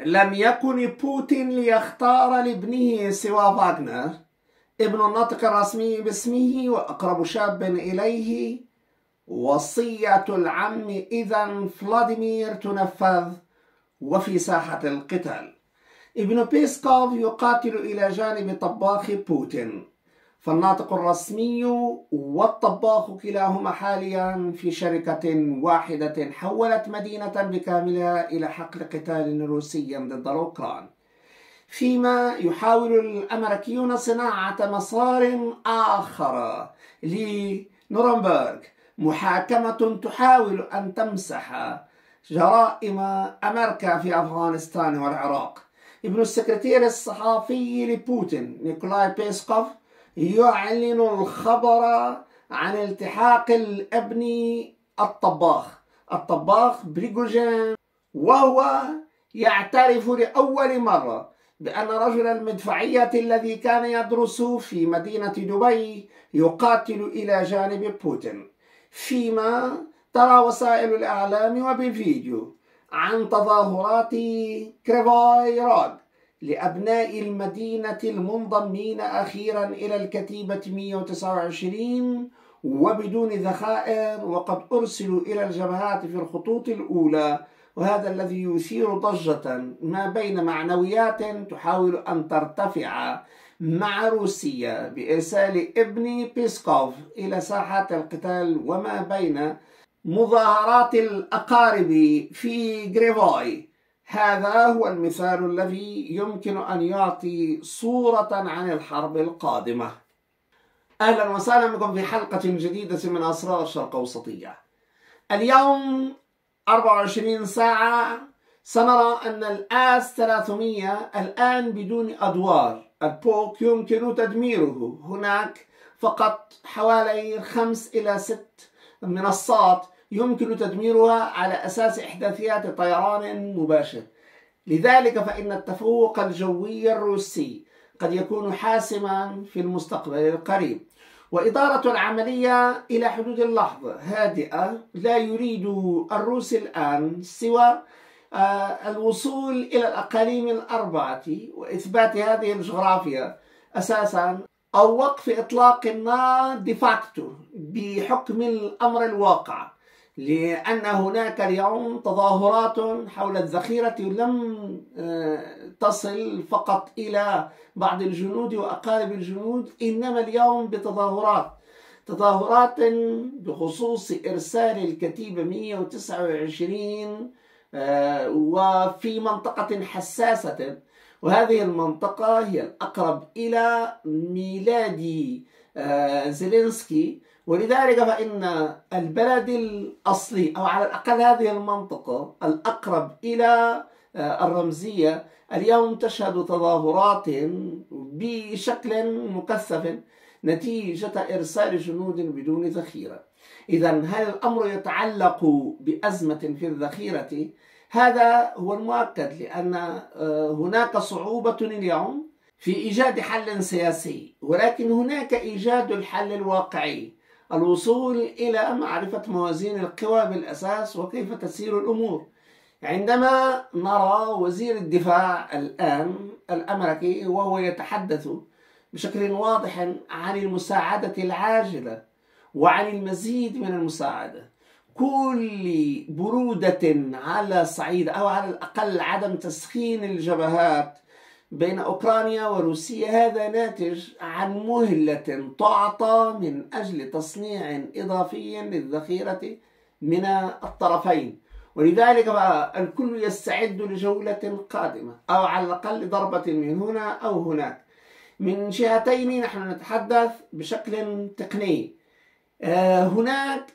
لم يكن بوتين ليختار لابنه سوى فاغنر ابن الناطق الرسمي باسمه وأقرب شاب إليه وصية العم إذا فلاديمير تنفذ وفي ساحة القتال. ابن بيسكوف يقاتل إلى جانب طباخ بوتين. فالناطق الرسمي والطباخ كلاهما حاليا في شركة واحدة حولت مدينة بكاملها إلى حقل قتال روسي ضد الأوكران. فيما يحاول الأمريكيون صناعة مسار آخر لنورنبرغ. محاكمة تحاول أن تمسح جرائم أمريكا في أفغانستان والعراق. ابن السكرتير الصحافي لبوتين نيكولاي بيسكوف يعلن الخبر عن التحاق الابن بالطباخ. الطباخ بريغوجين وهو يعترف لأول مرة بأن رجل المدفعية الذي كان يدرس في مدينة دبي يقاتل إلى جانب بوتين. فيما ترى وسائل الإعلام وبالفيديو عن تظاهرات كريفاي روغ لأبناء المدينة المنضمين أخيرا إلى الكتيبة 129 وبدون ذخائر وقد أرسلوا إلى الجبهات في الخطوط الأولى وهذا الذي يثير ضجة ما بين معنويات تحاول أن ترتفع مع روسيا بإرسال ابن بيسكوف إلى ساحات القتال وما بين مظاهرات الأقارب في غريفوي. هذا هو المثال الذي يمكن أن يعطي صورة عن الحرب القادمة. أهلا وسهلا بكم في حلقة جديدة من أسرار الشرق أوسطية. اليوم 24 ساعة. سنرى أن الآس 300 الآن بدون أدوار. البوك يمكن تدميره. هناك فقط حوالي خمس إلى ست منصات يمكن تدميرها على أساس إحداثيات طيران مباشر. لذلك فإن التفوق الجوي الروسي قد يكون حاسما في المستقبل القريب. وإدارة العملية إلى حدود اللحظة هادئة لا يريد الروس الآن سوى آه، الوصول إلى الأقاليم الأربعة وإثبات هذه الجغرافيا أساسا أو وقف إطلاق النار ديفاكتو بحكم الأمر الواقع. لأن هناك اليوم تظاهرات حول الذخيرة لم آه، تصل فقط إلى بعض الجنود وأقارب الجنود إنما اليوم بتظاهرات. تظاهرات بخصوص إرسال الكتيبة 129 آه، وفي منطقة حساسة. وهذه المنطقة هي الأقرب إلى ميلاد آه، زيلينسكي. ولذلك فإن البلد الأصلي أو على الأقل هذه المنطقة الأقرب إلى آه، الرمزية اليوم تشهد تظاهرات بشكل مكثف نتيجة إرسال جنود بدون ذخيرة. إذا هل الأمر يتعلق بأزمة في الذخيرة؟ هذا هو المؤكد لأن آه، هناك صعوبة اليوم في إيجاد حل سياسي ولكن هناك إيجاد الحل الواقعي. الوصول إلى معرفة موازين القوى بالأساس وكيف تسير الأمور. عندما نرى وزير الدفاع الآن الأمريكي وهو يتحدث بشكل واضح عن المساعدة العاجلة وعن المزيد من المساعدة كل برودة على صعيد أو على الأقل عدم تسخين الجبهات بين أوكرانيا وروسيا هذا ناتج عن مهلة تعطى من أجل تصنيع إضافي للذخيرة من الطرفين. ولذلك الكل يستعد لجولة قادمة أو على الأقل ضربة من هنا أو هناك. من جهتين نحن نتحدث بشكل تقني. آه، هناك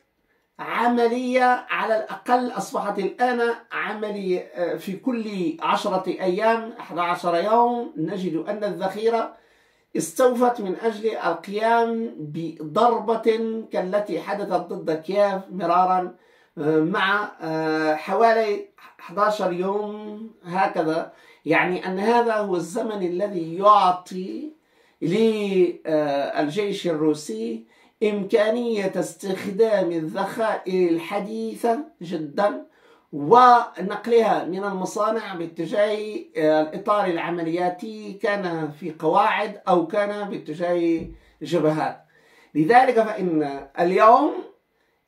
عملية على الأقل أصبحت الآن عملية آه، في كل عشرة أيام 11 يوم نجد أن الذخيرة استوفت من أجل القيام بضربة كالتي حدثت ضد كييف مرارا آه، مع آه، حوالي 11 يوم هكذا. يعني أن هذا هو الزمن الذي يعطي للجيش الروسي إمكانية استخدام الذخائر الحديثة جدا ونقلها من المصانع باتجاه الإطار العملياتي كان في قواعد أو كان باتجاه جبهات. لذلك فإن اليوم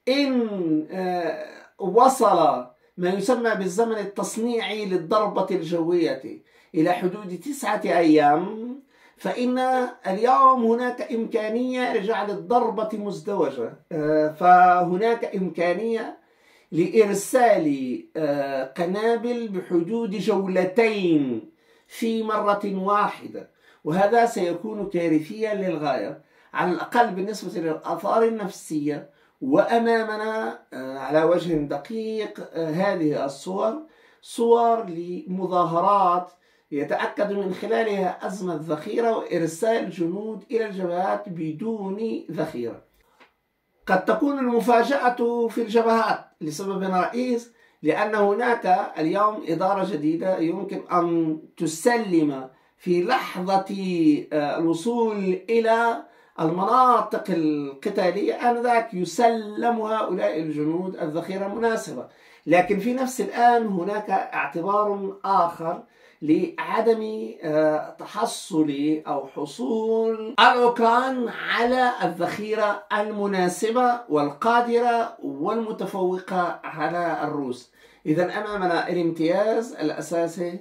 إن آه، وصل ما يسمى بالزمن التصنيعي للضربة الجوية إلى حدود تسعة أيام فإن اليوم هناك إمكانية لجعل الضربة مزدوجة. آه، فهناك إمكانية لإرسال آه، قنابل بحدود جولتين في مرة واحدة. وهذا سيكون كارثيا للغاية. على الأقل بالنسبة للآثار النفسية وأمامنا آه، على وجه دقيق هذه الصور صور لمظاهرات يتأكد من خلالها أزمة ذخيرة وإرسال جنود إلى الجبهات بدون ذخيرة. قد تكون المفاجأة في الجبهات لسبب رئيس لأن هناك اليوم إدارة جديدة يمكن أن تسلم في لحظة آه، الوصول إلى المناطق القتالية. آنذاك يسلم هؤلاء الجنود الذخيرة المناسبة لكن في نفس الآن هناك اعتبار آخر لعدم آه، تحصل أو حصول الأوكران على الذخيرة المناسبة والقادرة والمتفوقة على الروس. إذا أمامنا الامتياز الأساسي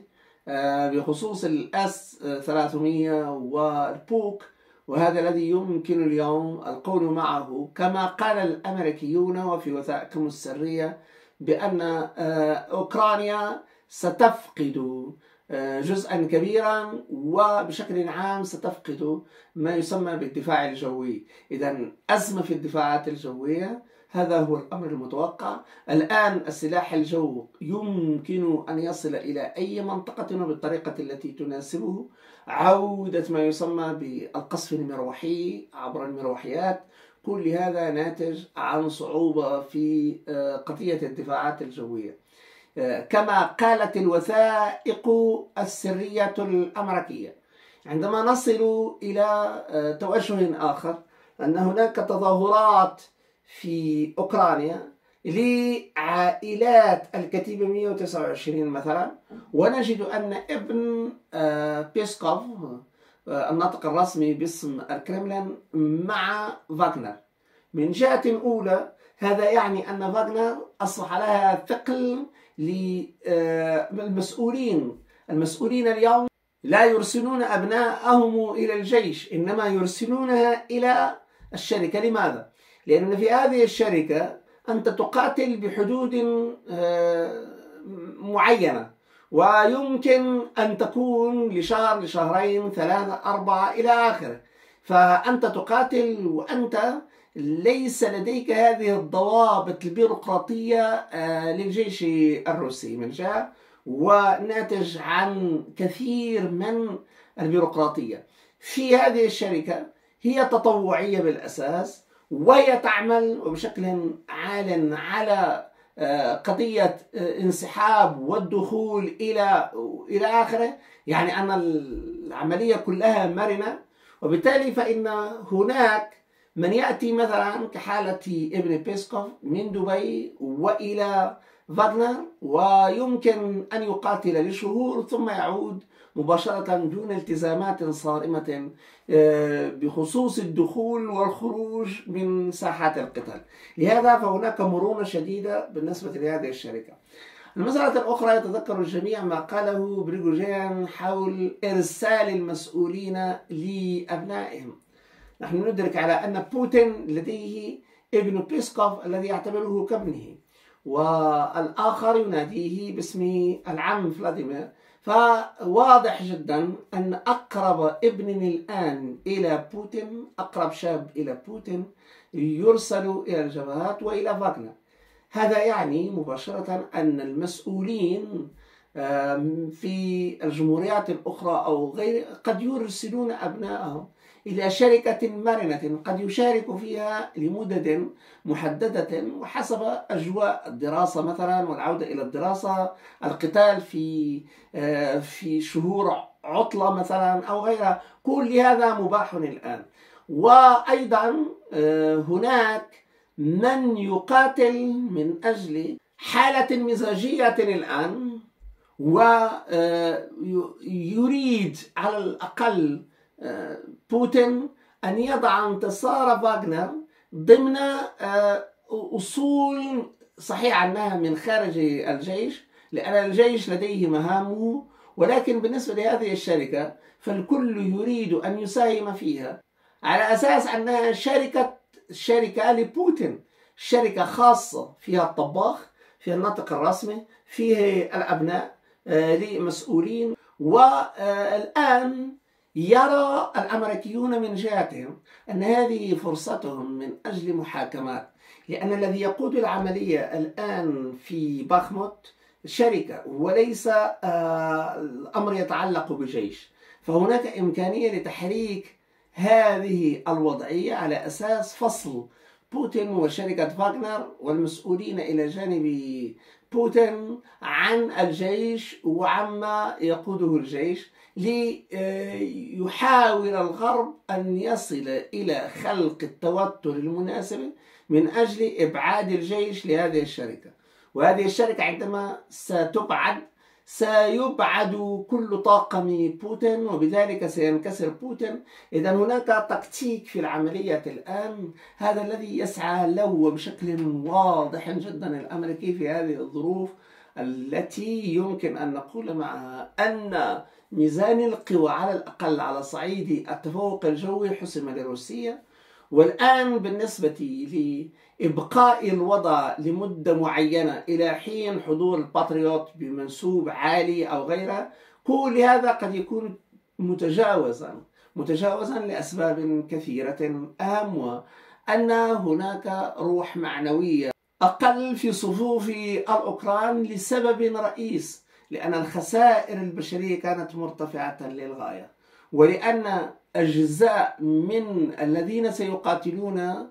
آه، بخصوص الأس 300 والبوك وهذا الذي يمكن اليوم القول معه كما قال الأمريكيون وفي وثائقهم السرية بأن آه، أوكرانيا ستفقد جزءا كبيرا وبشكل عام ستفقد ما يسمى بالدفاع الجوي. إذا أزمة في الدفاعات الجوية هذا هو الأمر المتوقع. الآن السلاح الجو يمكن أن يصل إلى أي منطقة بالطريقة التي تناسبه. عودة ما يسمى بالقصف المروحي عبر المروحيات. كل هذا ناتج عن صعوبة في آه، قضية الدفاعات الجوية. آه، كما قالت الوثائق السرية الأمريكية. عندما نصل إلى آه، توجه آخر أن هناك تظاهرات في أوكرانيا لعائلات الكتيبة 129 مثلا ونجد أن ابن بيسكوف الناطق الرسمي باسم الكرملين مع فاغنر من جهة أولى هذا يعني أن فاغنر أصبح لها ثقل للمسؤولين المسؤولين اليوم لا يرسلون أبناءهم إلى الجيش إنما يرسلونها إلى الشركة. لماذا؟ لأن في هذه الشركة أنت تقاتل بحدود آه، معينة ويمكن أن تكون لشهر لشهرين ثلاثة أربعة إلى آخره. فأنت تقاتل وأنت ليس لديك هذه الضوابط البيروقراطية آه، للجيش الروسي من جهة وناتج عن كثير من البيروقراطية. في هذه الشركة هي تطوعية بالأساس وهي تعمل وبشكل عال على آه، قضية آه، انسحاب والدخول إلى إلى آخره. يعني أن العملية كلها مرنة وبالتالي فإن هناك من يأتي مثلا كحالة ابن بيسكوف من دبي وإلى فاغنر ويمكن أن يقاتل لشهور ثم يعود مباشرة دون التزامات صارمة آه، بخصوص الدخول والخروج من ساحات القتال. لهذا فهناك مرونة شديدة بالنسبة لهذه الشركة. المسألة الأخرى يتذكر الجميع ما قاله بريغوجين حول إرسال المسؤولين لأبنائهم. نحن ندرك على أن بوتين لديه ابن بيسكوف الذي يعتبره كابنه والآخر يناديه باسم العم فلاديمير. فواضح جدا أن أقرب ابن الآن إلى بوتين أقرب شاب إلى بوتين يرسل إلى الجبهات وإلى فاغنر. هذا يعني مباشرة أن المسؤولين في الجمهوريات الأخرى أو غير قد يرسلون أبنائهم إلى شركة مرنة قد يشارك فيها لمدد محددة وحسب أجواء الدراسة مثلا والعودة إلى الدراسة القتال في آه، في شهور عطلة مثلا أو غيرها. كل هذا مباح الآن. وأيضا آه، هناك من يقاتل من أجل حالة مزاجية الآن. ويريد على الأقل بوتين أن يضع انتصار فاغنر ضمن أصول صحيح أنها من خارج الجيش لأن الجيش لديه مهامه ولكن بالنسبة لهذه الشركة فالكل يريد أن يساهم فيها على أساس أنها شركة شركة لبوتين شركة خاصة فيها الطباخ فيها الناطق الرسمي فيه الأبناء آه، لمسؤولين والآن يرى الأمريكيون من جهتهم أن هذه فرصتهم من أجل محاكمات لأن الذي يقود العملية الآن في باخموت شركة وليس آه، الأمر يتعلق بجيش. فهناك إمكانية لتحريك هذه الوضعية على أساس فصل بوتين وشركة فاغنر والمسؤولين إلى جانب بوتين عن الجيش وعما يقوده الجيش ليحاول الغرب أن يصل إلى خلق التوتر المناسب من أجل إبعاد الجيش لهذه الشركة. وهذه الشركة عندما ستبعد سيبعد كل طاقم بوتين وبذلك سينكسر بوتين. إذا هناك تكتيك في العملية الآن. هذا الذي يسعى له بشكل واضح جدا الأمريكي في هذه الظروف التي يمكن أن نقول معها أن ميزان القوى على الأقل على صعيد التفوق الجوي حسم لروسيا. والآن بالنسبة لإبقاء الوضع لمدة معينة إلى حين حضور الباتريوت بمنسوب عالي أو غيره كل هذا قد يكون متجاوزا متجاوزا لأسباب كثيرة أهم أن هناك روح معنوية أقل في صفوف الأوكران لسبب رئيس لأن الخسائر البشرية كانت مرتفعة للغاية ولأن أجزاء من الذين سيقاتلون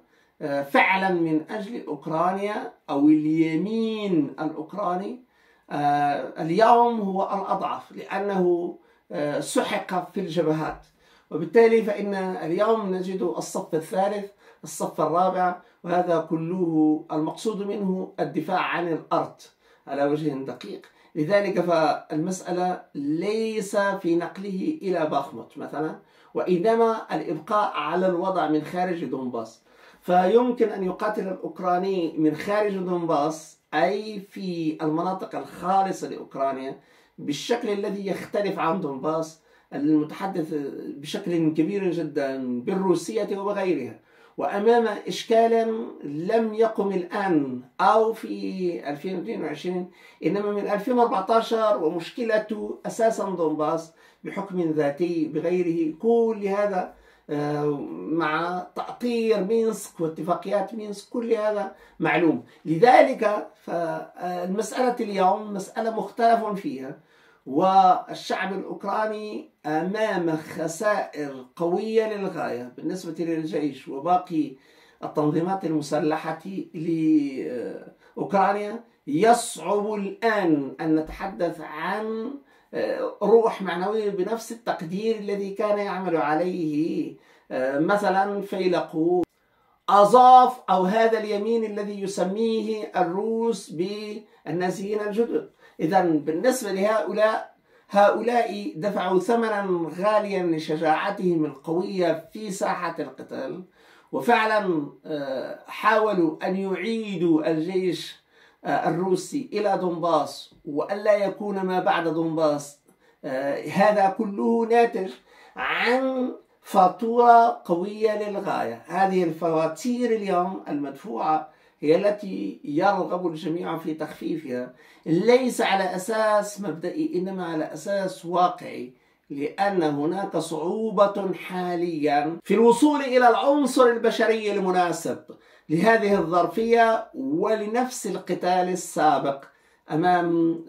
فعلا من أجل أوكرانيا أو اليمين الأوكراني آه، اليوم هو الأضعف لأنه آه، سحق في الجبهات. وبالتالي فإن اليوم نجد الصف الثالث الصف الرابع وهذا كله المقصود منه الدفاع عن الأرض على وجه دقيق. لذلك فالمسألة ليس في نقله إلى باخموت مثلا وإنما الإبقاء على الوضع من خارج دونباس. فيمكن أن يقاتل الأوكراني من خارج دونباس أي في المناطق الخالصة لأوكرانيا بالشكل الذي يختلف عن دونباس المتحدث بشكل كبير جدا بالروسية وبغيرها وأمام إشكال لم يقم الآن أو في 2022 إنما من 2014 ومشكلة أساسا دونباس بحكم ذاتي بغيره. كل هذا مع تأطير مينسك واتفاقيات مينسك كل هذا معلوم. لذلك فالمسألة اليوم مسألة مختلف فيها والشعب الأوكراني أمام خسائر قوية للغاية بالنسبة للجيش وباقي التنظيمات المسلحة لأوكرانيا. يصعب الآن أن نتحدث عن آه، روح معنوية بنفس التقدير الذي كان يعمل عليه. آه، مثلا فيلقو أضاف أو هذا اليمين الذي يسميه الروس بالنازيين الجدد. إذا بالنسبة لهؤلاء هؤلاء دفعوا ثمنا غاليا لشجاعتهم القوية في ساحة القتال وفعلا آه، حاولوا أن يعيدوا الجيش الروسي إلى دونباس وألا يكون ما بعد دونباس. آه، هذا كله ناتج عن فاتورة قوية للغاية. هذه الفواتير اليوم المدفوعة هي التي يرغب الجميع في تخفيفها. ليس على أساس مبدئي إنما على أساس واقعي لأن هناك صعوبة حاليا في الوصول إلى العنصر البشري المناسب. لهذه الظرفية ولنفس القتال السابق أمام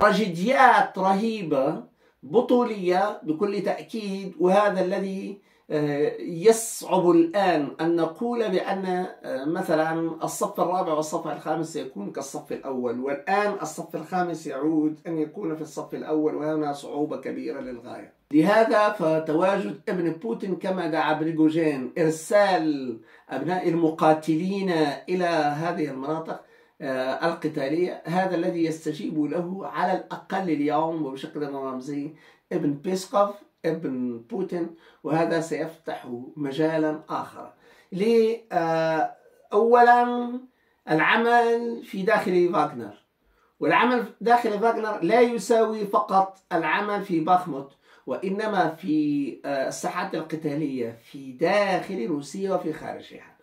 تراجيديات آه، رهيبة بطولية بكل تأكيد وهذا الذي آه، يصعب الآن أن نقول بأن آه، مثلا الصف الرابع والصف الخامس سيكون كالصف الأول والآن الصف الخامس يعود أن يكون في الصف الأول وهنا صعوبة كبيرة للغاية. لهذا فتواجد ابن بوتين كما دعا بريغوجين إرسال أبناء المقاتلين إلى هذه المناطق آه، القتالية. هذا الذي يستجيب له على الأقل اليوم وبشكل رمزي ابن بيسكوف ابن بوتين وهذا سيفتح مجالا آخر. آه، أولا العمل في داخل فاغنر والعمل داخل فاغنر لا يساوي فقط العمل في باخموت. وإنما في آه، الساحات القتالية في داخل روسيا وفي خارجها.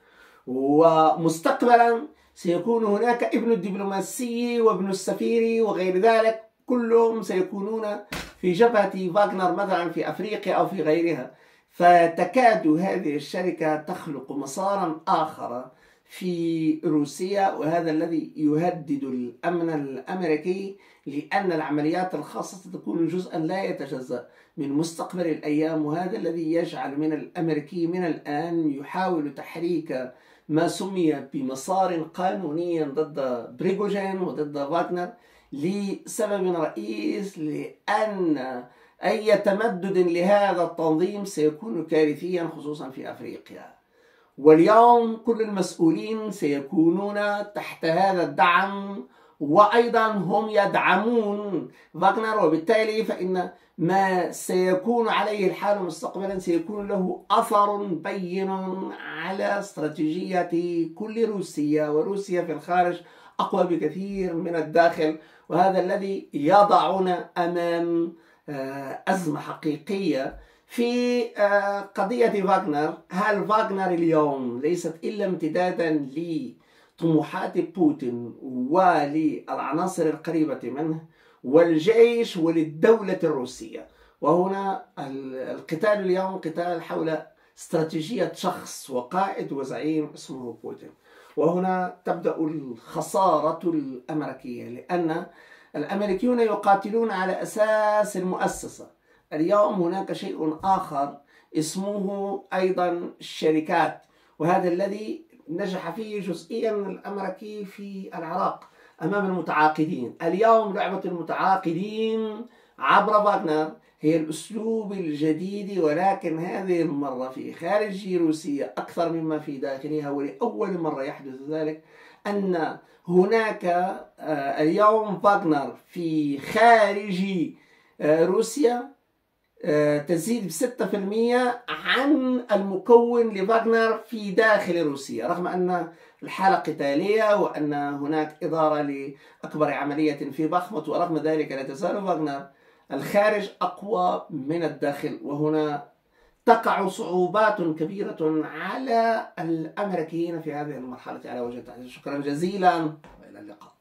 ومستقبلا سيكون هناك ابن الدبلوماسي وابن السفير وغير ذلك كلهم سيكونون في جبهة فاغنر مثلا في أفريقيا أو في غيرها. فتكاد هذه الشركة تخلق مسارا آخر في روسيا وهذا الذي يهدد الأمن الأمريكي لأن العمليات الخاصة ستكون جزءا لا يتجزأ من مستقبل الأيام وهذا الذي يجعل من الأمريكي من الآن يحاول تحريك ما سمي بمسار قانوني ضد بريغوجين وضد فاغنر لسبب رئيس لأن أي تمدد لهذا التنظيم سيكون كارثيا خصوصا في أفريقيا. واليوم كل المسؤولين سيكونون تحت هذا الدعم وأيضا هم يدعمون. فاغنر وبالتالي فإن ما سيكون عليه الحال مستقبلا سيكون له أثر بين على استراتيجية كل روسيا وروسيا في الخارج أقوى بكثير من الداخل. وهذا الذي يضعنا أمام آه، أزمة حقيقية. في آه، قضية فاغنر هل فاغنر اليوم ليست إلا امتدادا لطموحات بوتين وللعناصر القريبة منه والجيش وللدولة الروسية؟ وهنا القتال اليوم قتال حول استراتيجية شخص وقائد وزعيم اسمه بوتين. وهنا تبدأ الخسارة الأمريكية لأن الأمريكيون يقاتلون على أساس المؤسسة. اليوم هناك شيء آخر اسمه أيضا الشركات وهذا الذي نجح فيه جزئيا الأمريكي في العراق أمام المتعاقدين. اليوم لعبة المتعاقدين عبر فاغنر هي الأسلوب الجديد ولكن هذه المرة في خارج روسيا أكثر مما في داخلها ولأول مرة يحدث ذلك أن هناك آه، اليوم فاغنر في خارج آه، روسيا تزيد في المية عن المكون لفاغنر في داخل روسيا رغم أن الحالة قتالية وأن هناك إدارة لأكبر عملية في بخمت ورغم ذلك لا تزال فاغنر الخارج أقوى من الداخل. وهنا تقع صعوبات كبيرة على الأمريكيين في هذه المرحلة على وجه التحديد شكرا جزيلا وإلى اللقاء.